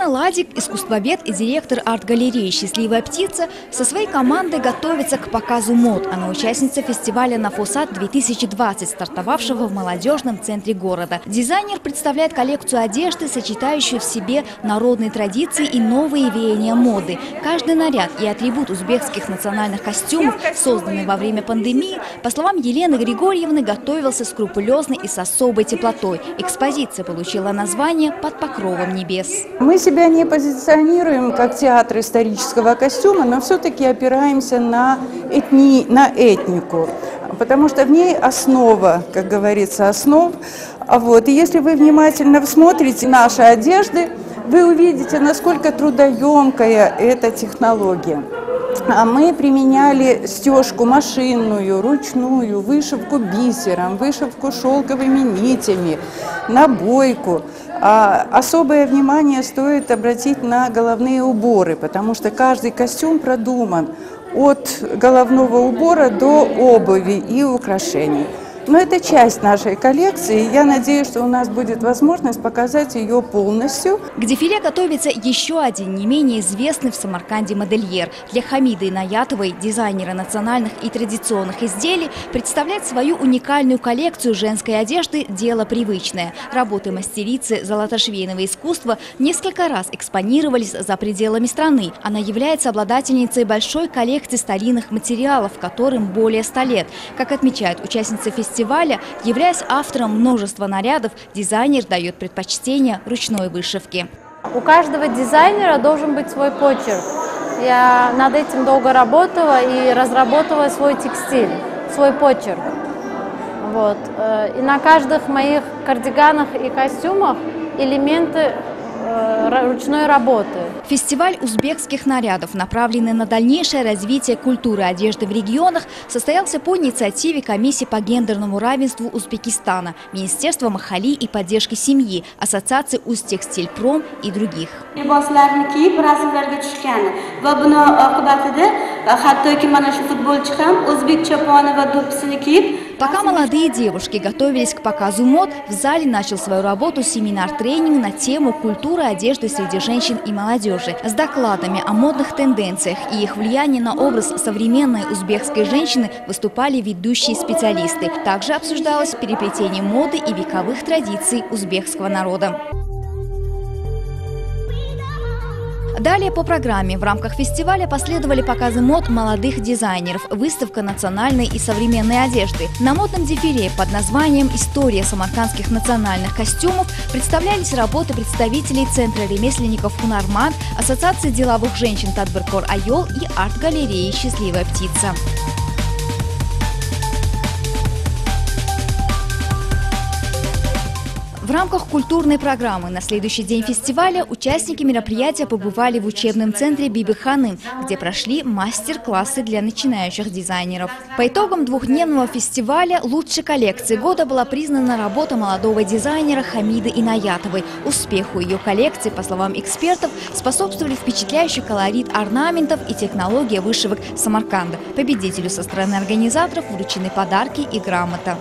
Светлана Ладик, искусствовед и директор арт-галереи «Счастливая птица» со своей командой готовится к показу мод. Она участница фестиваля «Нафосат-2020», стартовавшего в молодежном центре города. Дизайнер представляет коллекцию одежды, сочетающую в себе народные традиции и новые веяния моды. Каждый наряд и атрибут узбекских национальных костюмов, созданный во время пандемии, по словам Елены Григорьевны, готовился скрупулезно и с особой теплотой. Экспозиция получила название «Под покровом небес». Мы себя не позиционируем как театр исторического костюма, но все-таки опираемся на, этни, на этнику, потому что в ней основа, как говорится, основ. А вот, и если вы внимательно смотрите наши одежды, вы увидите, насколько трудоемкая эта технология. А мы применяли стежку машинную, ручную, вышивку бисером, вышивку шелковыми нитями, набойку. А особое внимание стоит обратить на головные уборы, потому что каждый костюм продуман от головного убора до обуви и украшений. Но это часть нашей коллекции. Я надеюсь, что у нас будет возможность показать ее полностью. К дефиле готовится еще один не менее известный в Самарканде модельер. Для Хамиды Инаятовой, дизайнера национальных и традиционных изделий, представлять свою уникальную коллекцию женской одежды – дело привычное. Работы мастерицы золотошвейного искусства несколько раз экспонировались за пределами страны. Она является обладательницей большой коллекции старинных материалов, которым более 100 лет. Как отмечают участницы фестиваля, фестиваля, являясь автором множества нарядов, дизайнер дает предпочтение ручной вышивке. У каждого дизайнера должен быть свой почерк. Я над этим долго работала и разработала свой текстиль, свой почерк. Вот. Э, и на каждых моих кардиганах и костюмах элементы ручной работы. Фестиваль узбекских нарядов, направленный на дальнейшее развитие культуры одежды в регионах, состоялся по инициативе Комиссии по гендерному равенству Узбекистана, Министерства Махали и поддержки семьи, Ассоциации Узтекстильпром и других. Пока молодые девушки готовились к показу мод, в зале начал свою работу семинар-тренинг на тему культуры одежды среди женщин и молодежи с докладами о модных тенденциях и их влиянии на образ современной узбекской женщины выступали ведущие специалисты. Также обсуждалось переплетение моды и вековых традиций узбекского народа. Далее по программе в рамках фестиваля последовали показы мод молодых дизайнеров, выставка национальной и современной одежды. На модном дефиле под названием «История самаркандских национальных костюмов» представлялись работы представителей Центра ремесленников «Хунарман», Ассоциации деловых женщин «Тадберкор Айол» и арт-галереи «Счастливая птица». В рамках культурной программы на следующий день фестиваля участники мероприятия побывали в учебном центре Бибиханы, где прошли мастер-классы для начинающих дизайнеров. По итогам двухдневного фестиваля лучшей коллекции года была признана работа молодого дизайнера Хамиды Инаятовой. Успеху ее коллекции, по словам экспертов, способствовали впечатляющий колорит орнаментов и технология вышивок Самарканда. Победителю со стороны организаторов вручены подарки и грамота.